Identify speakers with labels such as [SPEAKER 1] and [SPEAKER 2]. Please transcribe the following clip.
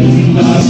[SPEAKER 1] Last